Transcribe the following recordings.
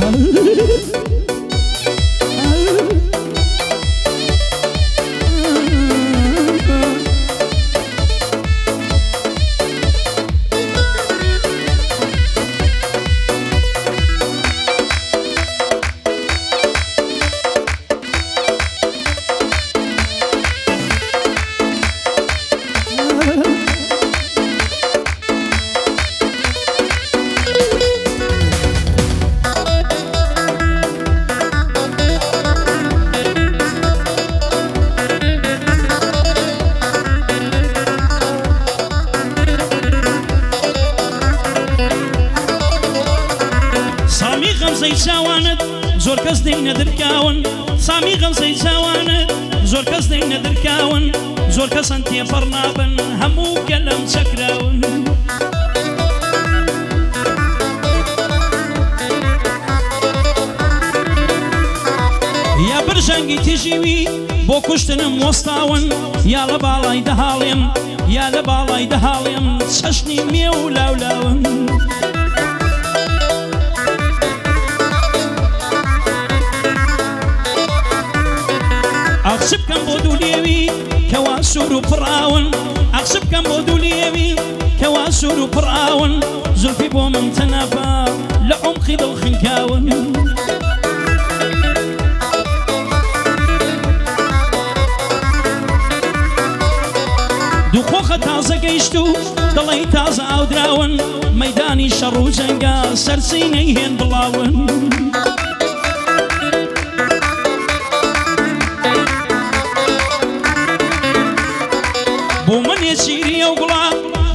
아. قسەند تێ بەرنابن هەموو گە لەم چەکراون یا برژەنگی تێژیوی بۆ کوشتنم وەستاون یا لە باڵای دەهاڵێن یا لە باڵای دەهاڵێن چەشنی مێ و لاولاون. عقش بکەم بۆ دوو لێوی کەوا سوور و پراون عقش بکەم بۆ دوو لێوی کەوا سوور و پراون زلفی بۆ من تەنەپا لە عمقی دڵ خنکاون. دوخۆخە تازە گەیشت و دڵی تازە ئاودراون مەدانی شەڕ و جەنگا سەرسینەی هێن بڵاون.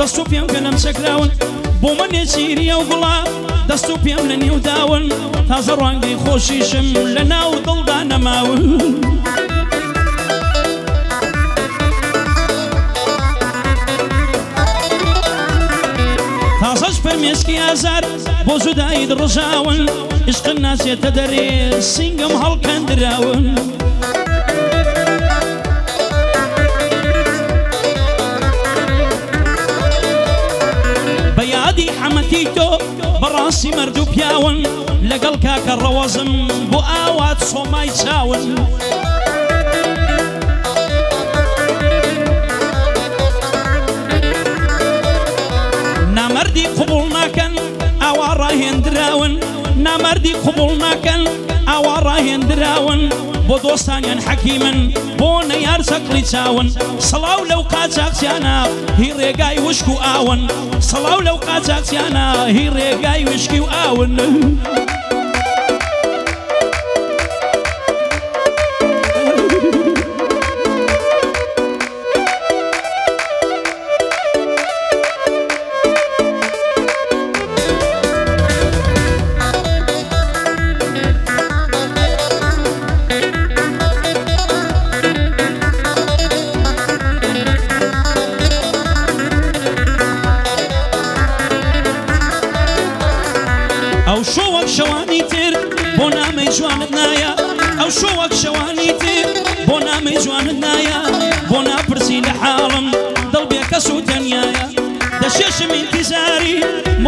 دەست و پێم کەنم چەکراون بۆ منێ چیریە و گوڵا دەست و پێم لە نێوداون تازە ڕوانگەی خۆشیشم لە ناو دڵدا نەماون. تازەش پەرمێسکی ئازار بۆ جودایی ڕژاون عشق ناچێتە دەرێ سنگم هەڵکەندراون. خەڵکی تۆ بەڕاستی مرد و پیاون لەگەڵ کاکە ڕەوەزم بۆ ئاوات سۆمای چاون. نامردی قوبڵ ناکەن ئاوا ڕاهێنراون نامردی قوبڵ ناکەن ئاوا ڕاهێنراون. بۆ دۆستانیان حەکیمن بۆ نەیار سەقلی چاون سەڵاو لەو قاچاقچیانە هی ڕێگای وشک و ئاون سەڵاو لەو قاچاقچیانە هی ڕێگای وشکی و ئاون.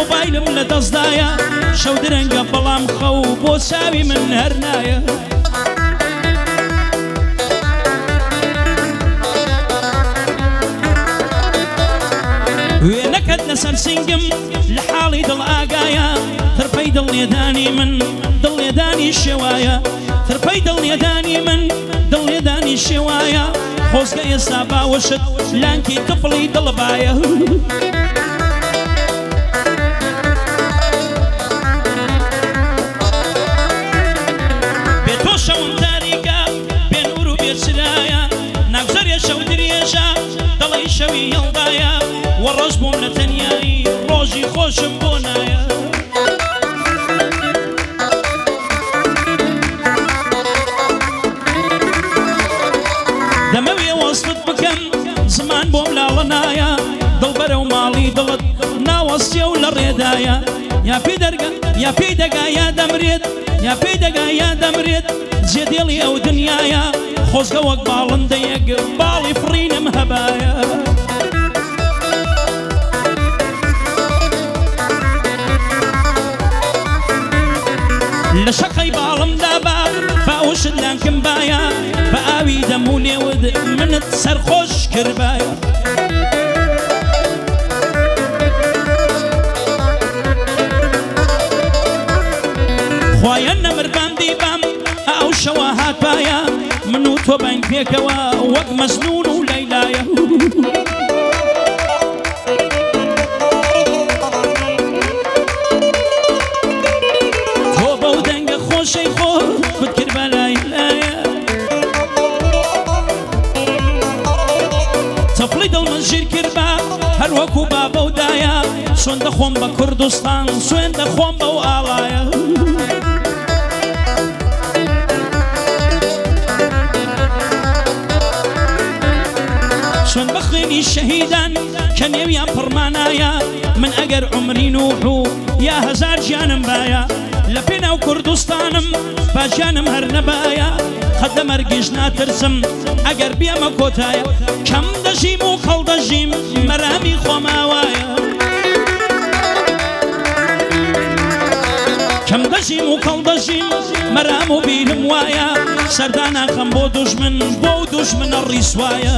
مۆبایلم لە دەستدایە شەو درەنگە بەڵام خەو بۆ چاوی من هەر نایە وێنەکەت لەسەر سنگم لە حاڵی دڵ ئاگایە ترپەی دڵێدانی من دڵێدانی شێوایە ترپەی دڵێدانی من دڵێدانی شێوایە خۆزگە ئێستا باوەشت لانکی تفڵی دڵبایە. شەوی هەڵدایە وە ڕۆژ بووم لە تەنیایی ڕۆژی خۆشم بۆ نایە دەمەوێ وەسفت بکەم زمان بۆم لاوە نایە دڵبەرە و ماڵی دڵت ناوەستێ و لە ڕێدایە یا پێ دەرگن یا پێی دەگا یا دەمرێت یا پێی دەگا یا دەمرێت جێدێڵی ئەو دنیاە خۆشگە وەک باڵندە یەگر باڵی فرینم هەبایە لە شەقەی باڵمدا با باوشت لانکم باە بە ئاوی دەمونێود منت سەرخۆش کردبایە. تۆ بەنگ پێکەوە وەک مەسنون و لەیلایە تۆ بەو دەنگە خۆشەی خۆ بتکرد بە لایلایە تەپڵی دڵمە ژیر کرد بە هەر وەکو بابە ودایە سوێن دەخۆم بە کوردستان سوێن دەخۆم بەو ئاڵایە چۆن بخێنی شەهیدان کە نێویان پڕمانایە من ئەگەر عمرین نوحوو یا هزار ژیانم باە لە پێناو کوردستانم باشیانم هەر نەبایە خەدە مەرگیش ناترسم ئەگەر بیامە کۆتایە کەم دەژیم و خەڵدەژیم مەرامی خۆماوایە کەم دەژیم و خەڵدەژیم مەرام و بینم وایە سەردانە خەم بۆ دوژمن بۆ دوژمنە ڕیسوایە.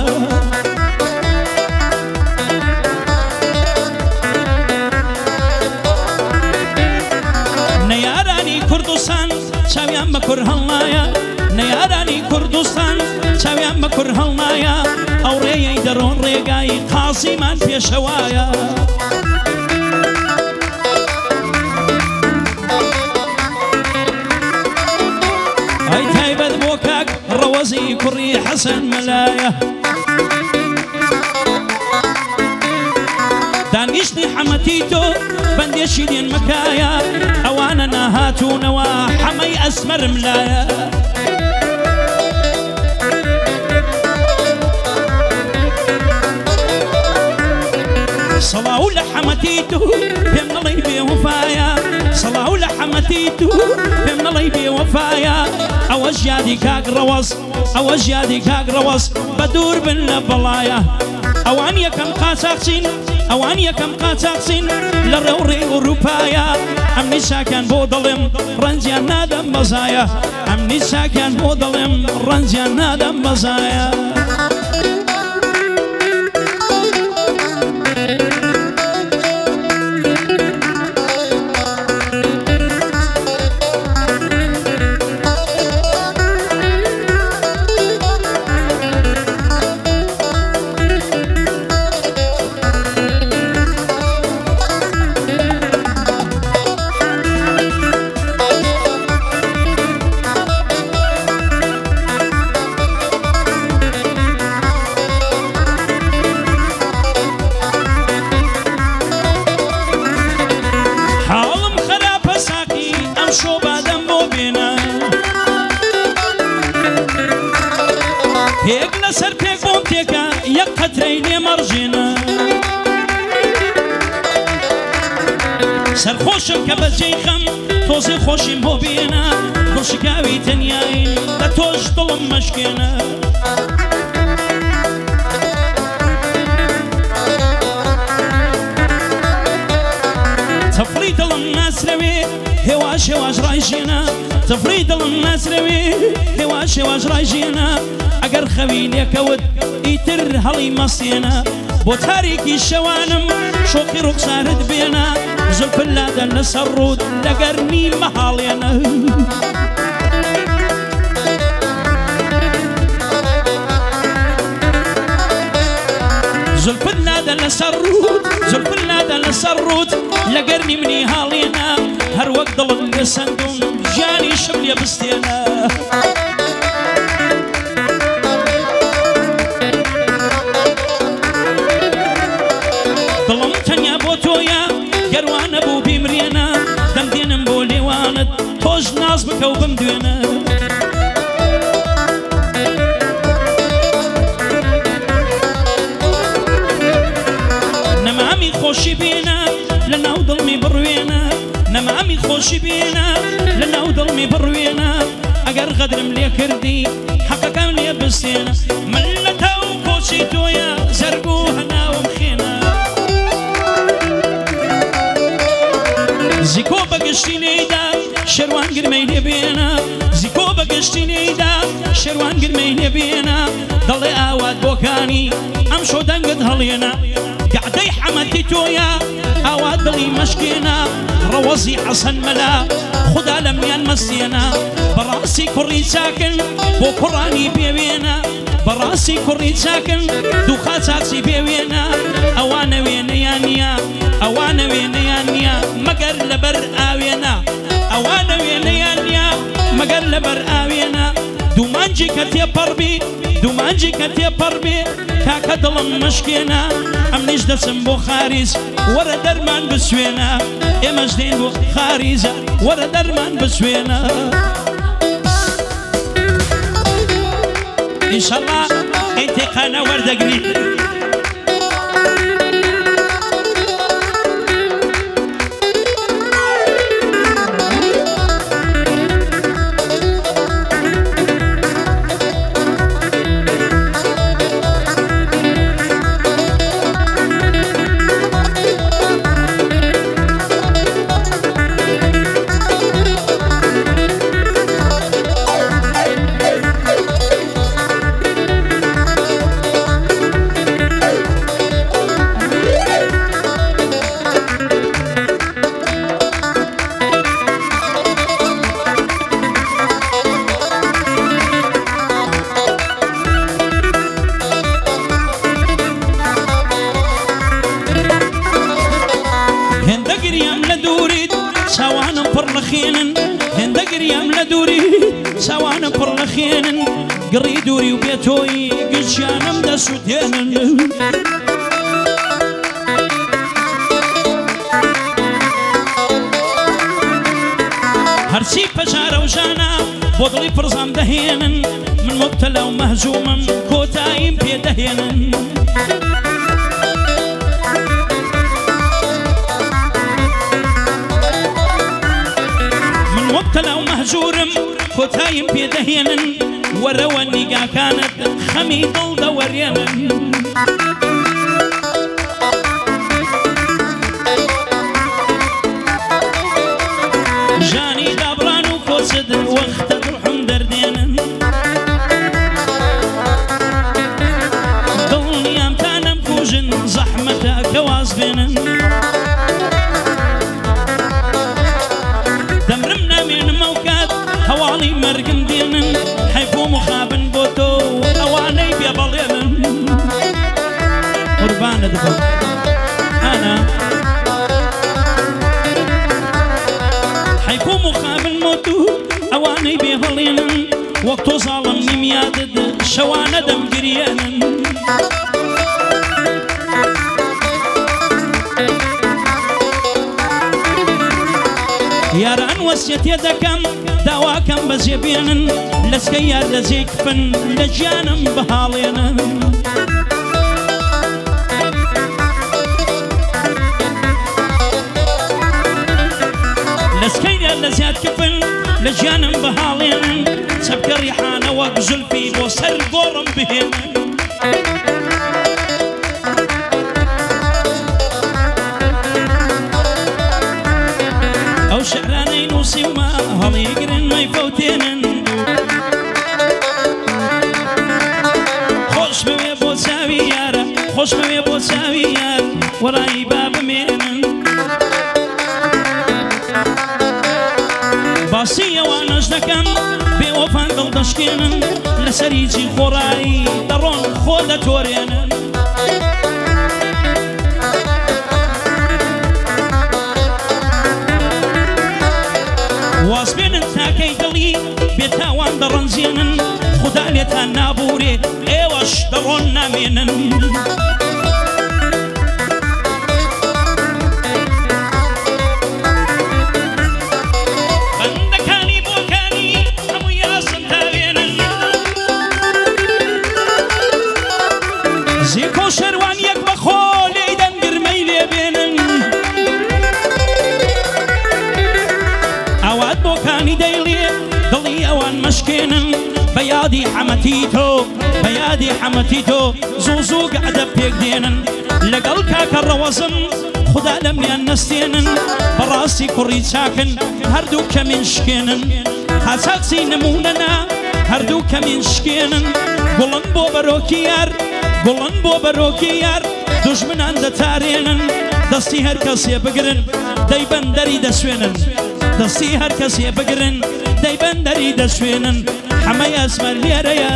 کردستان چاویان بکر هەڵایە نەیارانی کوردستان چاویان بکر هەڵایە ئەو ڕێی دەڕۆن ڕێگایی قاسیمان پێشەوایە. ڕەوەزی کوڕی حەسەن مەلایە دانیشتی حەمەتی تۆ بنديشي دين مكايا اوانا نهاتو نوا حمي اسمر ملايا صلاه لحمتيتو بين الله بي وفايا صلاه لحمتيتو بين الله بي وفايا او اجيادي كاك روص او اجيادي كاك روص بدور بن او یەکەم قاچاقچین ئەوان یەکەم قاچاقچین لە ڕێوڕێ و ڕووپایە ئەم نیشاکیان بۆ دەڵێم ڕەنجیان نادەم بەزایە ئەم نیشاکیان بۆ دەڵێم ڕەنجیان نادەم بەزایە. سەر پێک بۆم تێکە یەک قەترەی لێمەڕژێنە سەرخۆشم کە بەجێی خەم تۆزی خۆشیم بۆ بێنە ڕشکاوی تەنیایی لە تۆش دڵم مەشکێنە تەفری دڵم ناسرەوێ هێواش هێواش ڕایژێنە تەفری دڵم ناسرەوێ هێواش هێواش ڕایژێنە ئەگەر خەوی لێکەوت ئیتر هەڵی مەسیێنە بۆ تارێکی شەوانم شۆقی ڕوخسارت بێنە زلپل لادە لەسەر ڕوود لەگەرمی مەهاڵێنە. زلفن نادە لەسەر ڕوود زلفن نادە لەسەر ڕوود لە گەرمی منی هاڵێنە هەروەک دڵم لە سندوم ژانی شم لێ بستێنە. ثوبم دوێنە نەمامی خۆشی بێنە لە ناو دڵمی بڕوێنە نەمامی خۆشی بێنە لە ناو دڵمی بڕوێنە ئەگەر غەدرم لێ کردی حەقەکەم لێ بسێنە من لە تاو کۆچی بەگەشتی لێدا شەروان گرمەی لێبێنە زیکۆ بەگەشتی لێدا شەروان گرمەی لێبێنە دەڵێ ئاوات بۆکانی ئەم شۆ دەنگت هەڵێنە گەعدەی حەمەتی تۆیە ئاوات دڵی مەشکێنە ڕەوەزی حەسەن مەلا خدا لەمیان مەستێنە بەڕاستی کوڕی چاکن بۆ کوڕانی بێ باسی کوڕی چاکن دووخا چاچی بێوێنە ئەوانە وێنەیان نییە ئەوانە وێنەیان نییە مەگەر لەبەر ئاوێنە ئەوانە وێنەیان نییە مەگەر لەبەر ئاوێنە دومانجی کە تێپەڕبی دومانجی کە تێپەڕبێ تاکە دڵم مشکێنە ئەمنیش دەچم بۆ خارز وەرە دەرمان بسوێنە ئێمەش دێن بۆ خارزە وەرە دەرمان بسوێنە. إن شاء الله انتي انت ورده وردقني جنبي هەرچی پەژارە و ژانە بۆ دڵی پرزان من مبتەلە و مەهجوومم کۆتاییم پێدەهێنن من مبتەلە و مەهجوورم کۆتاییم پێدەهێنن وەرەوە نیگاکانت خەمی دڵ دەوەرێنن Thank you. انا حيكون مخابن موتو اواني بيهلينن وقتو ظالم نميادد شوانا دم قريانن یاران وەسیەتێ دەکەم داواکەم بەزێبێنن لەسکە یار لە زێکفن لە ژیانم بەهاڵێنن. ولا زاد كفن لجان بهالين سبق ريحانة وقزل في بوسر ضورم بهن أو شعراني نوسي ما هالي يقرن ما يفوتين خوش بوي بوساوي يارا خوش بوي بوساوي يار وراي باسی ئەوانەش دەکەم بێوەفان دڵ دەشکێنن لە سەریجی خۆڕایی دەڕۆن خۆ دەتۆرێنن وازبێنن تاکەی دڵی بێتاوان دەڕەنجێنن خوددا لێتان نابورێ ئێوەش دەڕۆن نامێنن. ڕەحمەتی تۆ زوو زوو گەعدە پێک دێنن لەگەڵ کاکە ڕەوەزم خدا لەمیان نستێنن بەڕاستی کوڕی چاکن هەردوو کەمین شکێنن حساسی نمونەنا هەردوو کەمین شکێنن گوڵن بۆ بەرۆکی یار گوڵن بۆ بەرۆکی یار دژمنان دەتارێنن دەستی هەر کەسێ بگرن دەیبەندەری دەسوێنن دەستی هەر کەسێ بگرن دەیبەندەری دەسوێنن حەمە ئەسمەر لێرەیە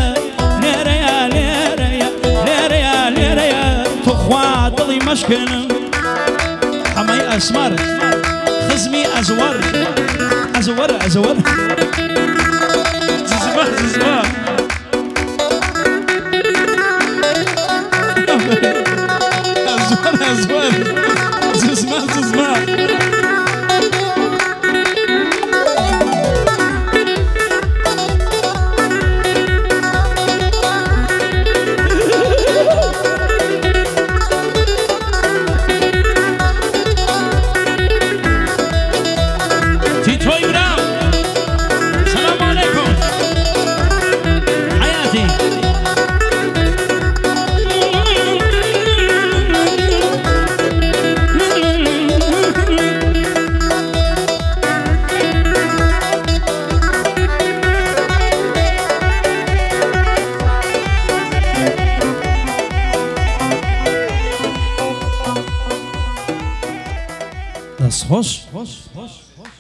اشكن حماي اسمر خزمي ازور ازور ازور hoş. hoş.